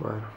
Bueno.